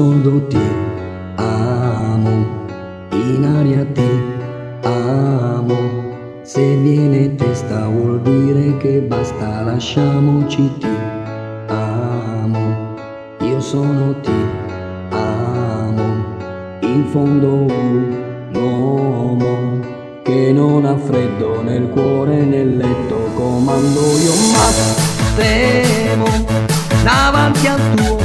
Solo ti amo, in aria ti amo. Se viene testa vuol dire che basta, lasciamoci ti amo. Io sono ti amo, in fondo un uomo che non ha freddo nel cuore nel letto comando io ma temo davanti al tuo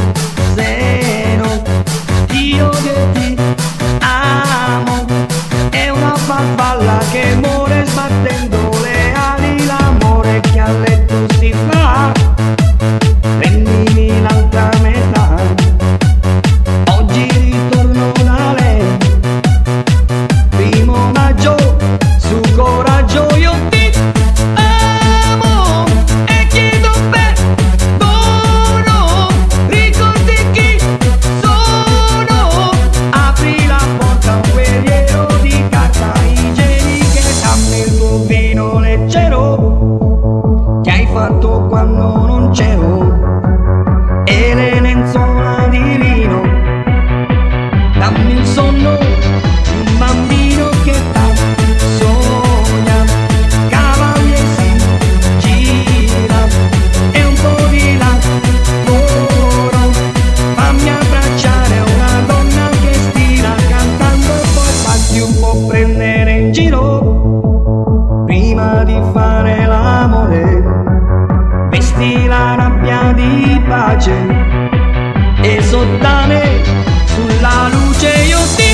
la luce yo te